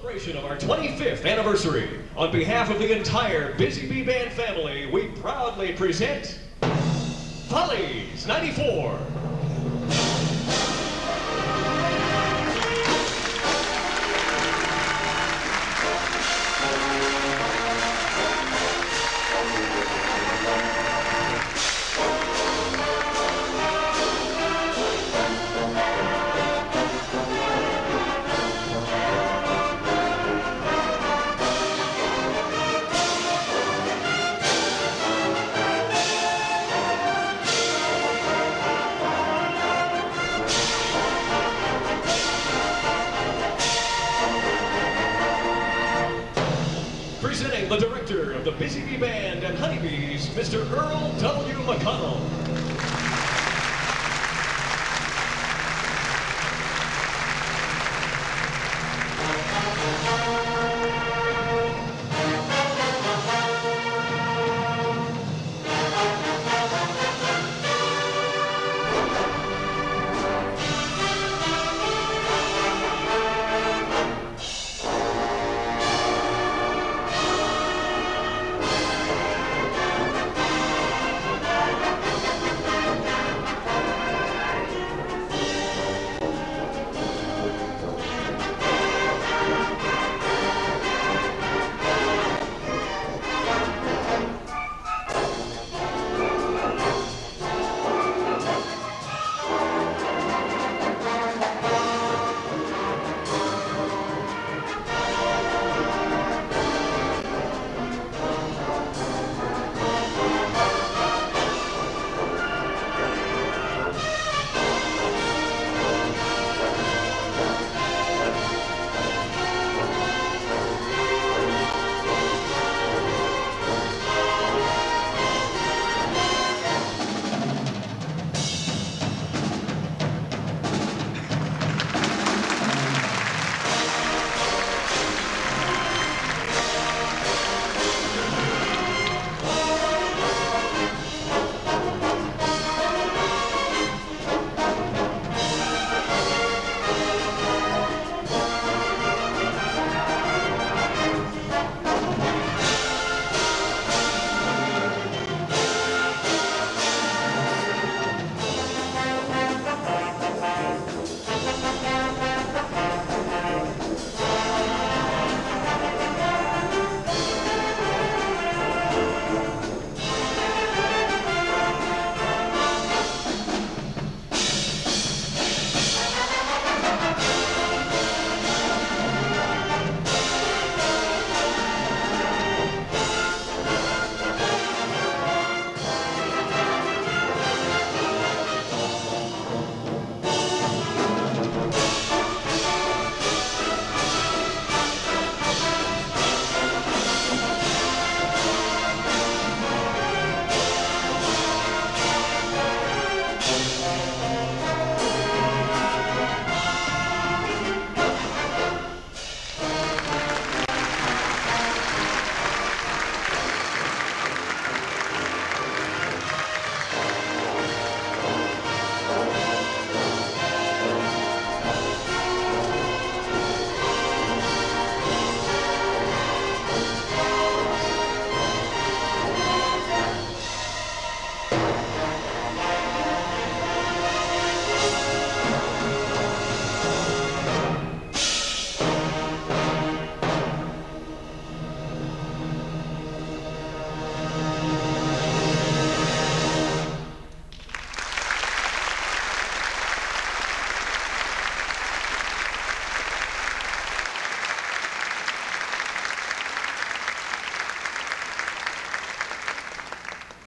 celebration of our 25th anniversary, on behalf of the entire Busy Bee Band family, we proudly present Follies 94. Presenting the director of the Busy Bee Band and Honeybees, Mr. Earl W. McConnell.